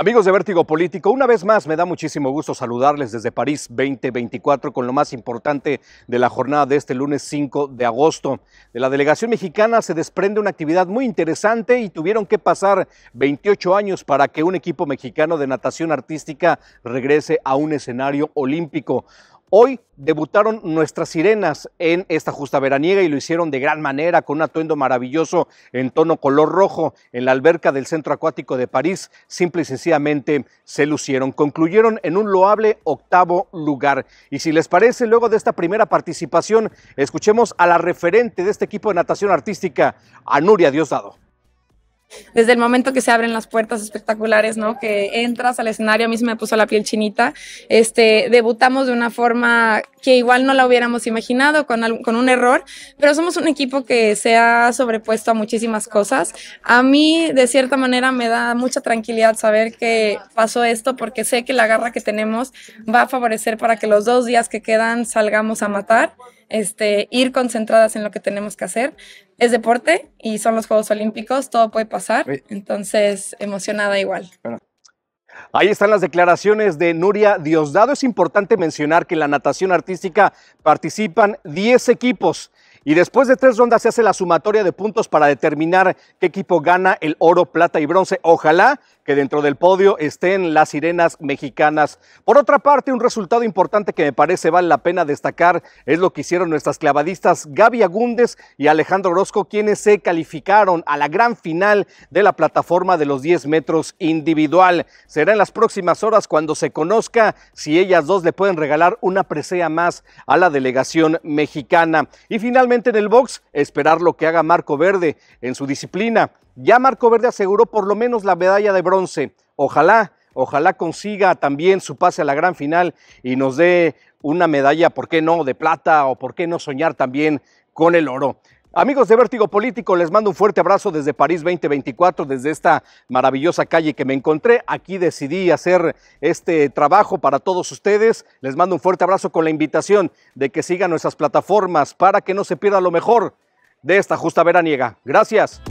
Amigos de Vértigo Político, una vez más me da muchísimo gusto saludarles desde París 2024 con lo más importante de la jornada de este lunes 5 de agosto. De la delegación mexicana se desprende una actividad muy interesante y tuvieron que pasar 28 años para que un equipo mexicano de natación artística regrese a un escenario olímpico. Hoy debutaron nuestras sirenas en esta justa veraniega y lo hicieron de gran manera con un atuendo maravilloso en tono color rojo en la alberca del Centro Acuático de París. Simple y sencillamente se lucieron. Concluyeron en un loable octavo lugar. Y si les parece, luego de esta primera participación, escuchemos a la referente de este equipo de natación artística, a Nuria Diosdado desde el momento que se abren las puertas espectaculares, ¿no? Que entras al escenario, a mí se me puso la piel chinita. Este, debutamos de una forma que igual no la hubiéramos imaginado, con, con un error, pero somos un equipo que se ha sobrepuesto a muchísimas cosas. A mí, de cierta manera, me da mucha tranquilidad saber que pasó esto, porque sé que la garra que tenemos va a favorecer para que los dos días que quedan salgamos a matar este, ir concentradas en lo que tenemos que hacer. Es deporte y son los Juegos Olímpicos, todo puede pasar, entonces emocionada igual. Ahí están las declaraciones de Nuria Diosdado. Es importante mencionar que en la natación artística participan 10 equipos y después de tres rondas se hace la sumatoria de puntos para determinar qué equipo gana el oro, plata y bronce. Ojalá que dentro del podio estén las sirenas mexicanas. Por otra parte, un resultado importante que me parece vale la pena destacar es lo que hicieron nuestras clavadistas Gaby Agúndez y Alejandro Orozco, quienes se calificaron a la gran final de la plataforma de los 10 metros individual. Será en las próximas horas cuando se conozca si ellas dos le pueden regalar una presea más a la delegación mexicana. Y finalmente en el box, esperar lo que haga Marco Verde en su disciplina. Ya Marco Verde aseguró por lo menos la medalla de bronce. Ojalá, ojalá consiga también su pase a la gran final y nos dé una medalla, ¿por qué no?, de plata o por qué no soñar también con el oro. Amigos de Vértigo Político, les mando un fuerte abrazo desde París 2024, desde esta maravillosa calle que me encontré. Aquí decidí hacer este trabajo para todos ustedes. Les mando un fuerte abrazo con la invitación de que sigan nuestras plataformas para que no se pierda lo mejor de esta justa veraniega. Gracias.